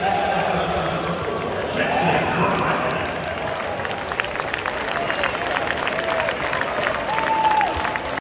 Back.